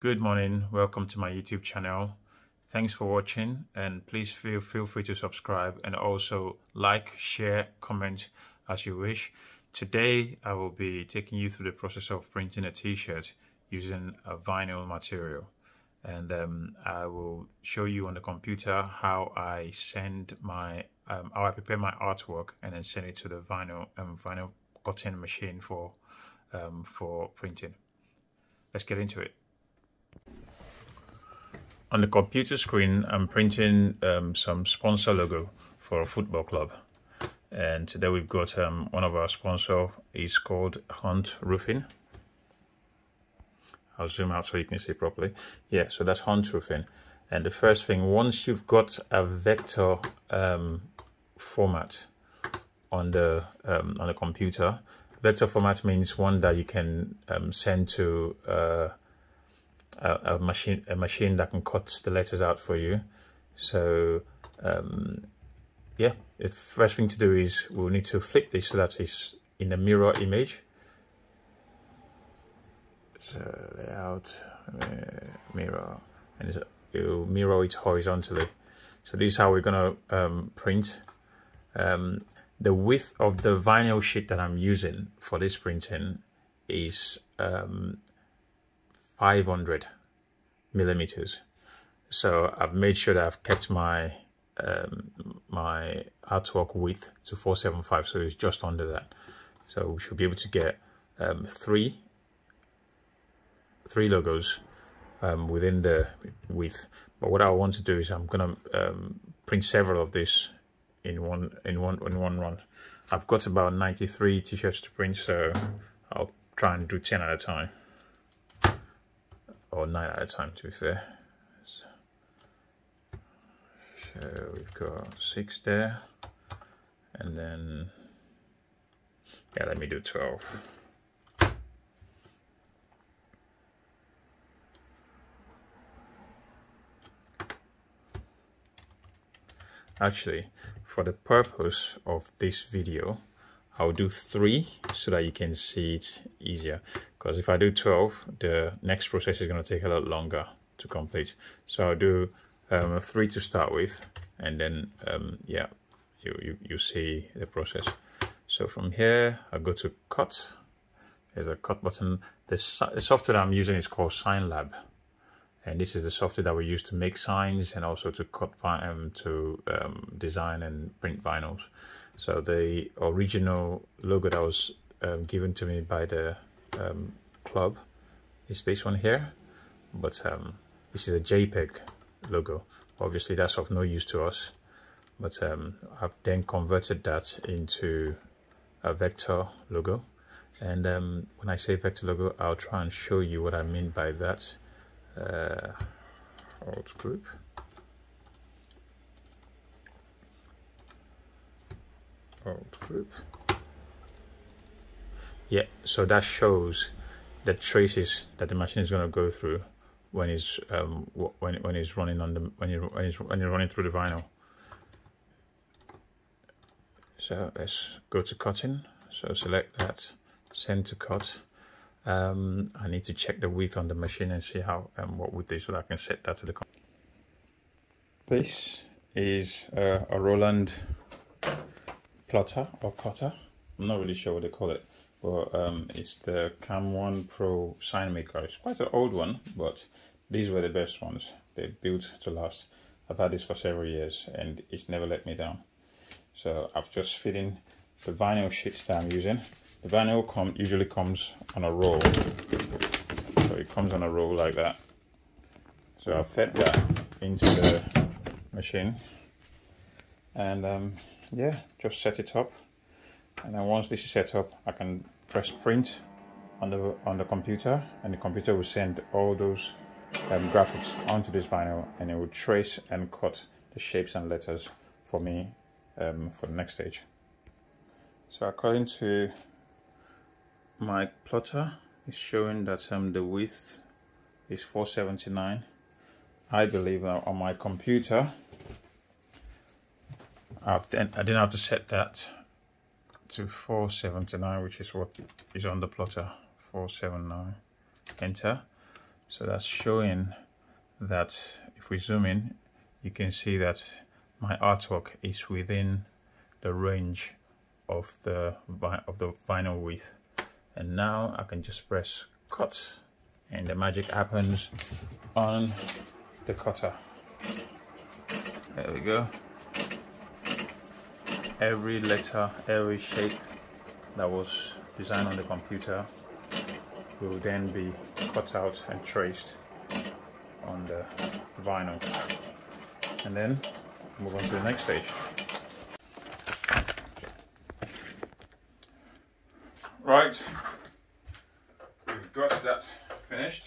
Good morning, welcome to my YouTube channel. Thanks for watching and please feel, feel free to subscribe and also like, share, comment as you wish. Today I will be taking you through the process of printing a t-shirt using a vinyl material and um, I will show you on the computer how I send my um, how I prepare my artwork and then send it to the vinyl um, vinyl cutting machine for um, for printing. Let's get into it. On the computer screen, I'm printing um, some sponsor logo for a football club. And today we've got um, one of our sponsor is called Hunt Roofing. I'll zoom out so you can see properly. Yeah, so that's Hunt Roofing. And the first thing, once you've got a vector um, format on the um, on the computer, vector format means one that you can um, send to uh, a, a, machine a machine that can cut the letters out for you. So um, yeah, the first thing to do is we'll need to flip this so that it's in a mirror image. So layout, uh, mirror, and it will mirror it horizontally. So this is how we're gonna um, print. Um, the width of the vinyl sheet that I'm using for this printing is um, 500 millimeters. So I've made sure that I've kept my um, my artwork width to 475, so it's just under that. So we should be able to get um, three three logos um, within the width. But what I want to do is I'm gonna um, print several of these in one in one in one run. I've got about 93 t-shirts to print, so I'll try and do 10 at a time or nine at a time to be fair. So we've got six there, and then yeah, let me do 12. Actually, for the purpose of this video, I'll do three so that you can see it easier. Because if I do 12, the next process is going to take a lot longer to complete. So I'll do um, three to start with, and then um, yeah, you, you you see the process. So from here, I go to cut. There's a cut button. The, the software I'm using is called SignLab and this is the software that we use to make signs and also to cut um, to um, design and print vinyls. So the original logo that was um, given to me by the um, club is this one here, but um, this is a JPEG logo. Obviously that's of no use to us, but um, I've then converted that into a vector logo. And when I say vector logo, I'll try and show you what I mean by that uh, alt group alt group. Yeah so that shows the traces that the machine is going to go through when it's um, when when it's running on the when you when it's when you're running through the vinyl. So let's go to cutting. So select that send to cut. Um, I need to check the width on the machine and see how um, what width is so I can set that to the this is uh, a Roland plotter or cutter I'm not really sure what they call it but um, it's the CAMM-1 Pro sign maker it's quite an old one but these were the best ones. They built to last. I've had this for several years and it's never let me down. So I've just fit in the vinyl sheets that I'm using. The vinyl com usually comes on a roll. So it comes on a roll like that. So I've fed that into the machine. And um, yeah, just set it up. And then once this is set up, I can press print on the on the computer and the computer will send all those um, graphics onto this vinyl and it will trace and cut the shapes and letters for me um, for the next stage. So according to my plotter is showing that um, the width is 479 I believe on my computer I didn't have to set that to 479 which is what is on the plotter 479 enter. So that's showing that if we zoom in you can see that my artwork is within the range of the of the vinyl width. And now I can just press cut and the magic happens on the cutter. There we go every letter every shape that was designed on the computer will then be cut out and traced on the vinyl. And then move on to the next stage. Right. We've got that finished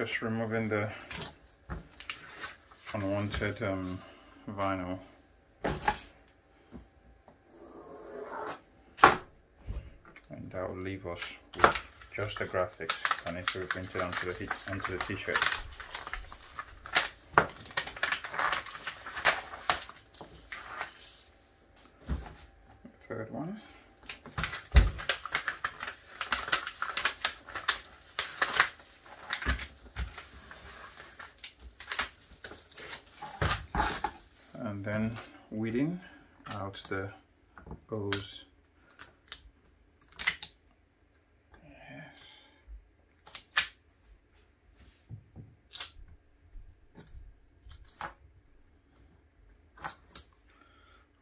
just removing the unwanted um, vinyl. And that will leave us with just the graphics I need to be printed onto the onto the t-shirt. Third one and then weeding out the O's.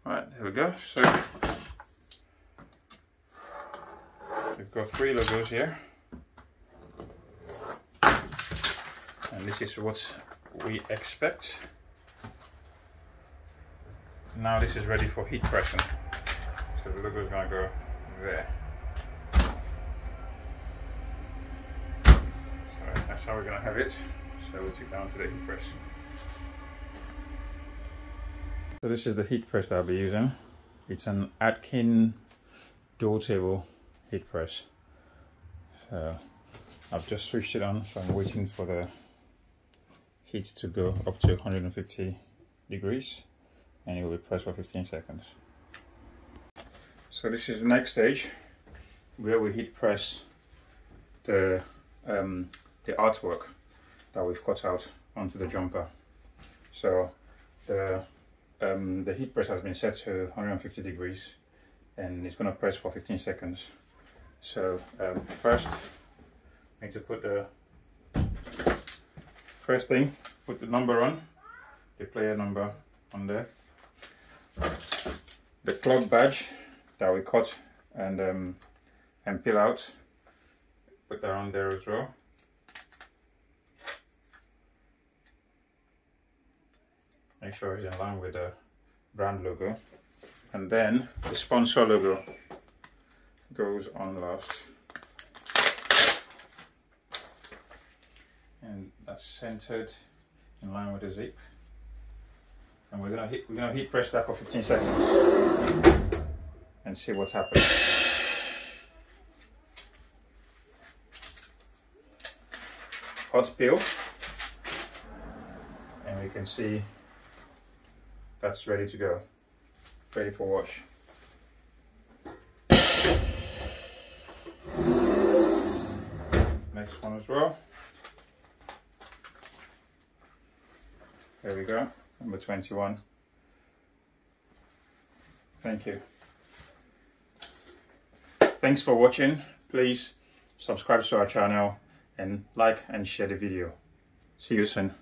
Right, there we go. So we've got three logos here. And this is what we expect now this is ready for heat pressing. So the logo is going to go there. So that's how we're going to have it. So we'll take down to the heat press. So this is the heat press that I'll be using. It's an Atkin dual table heat press. So I've just switched it on, so I'm waiting for the heat to go up to 150 degrees and it will be pressed for 15 seconds. So this is the next stage where we heat press the, um, the artwork that we've cut out onto the jumper. So the, um, the heat press has been set to 150 degrees and it's going to press for 15 seconds. So um, first, I need to put the first thing, put the number on, the player number on there the clock badge that we cut and um, and peel out put that on there as well. Make sure it's in line with the brand logo. And then the sponsor logo goes on last. And that's centered in line with the zip and we're gonna hit we're gonna heat press that for 15 seconds. And see what's happening. Hot peel and we can see that's ready to go. Ready for wash. Next one as well. There we go number 21. Thank you. Thanks for watching. Please subscribe to our channel and like and share the video. See you soon.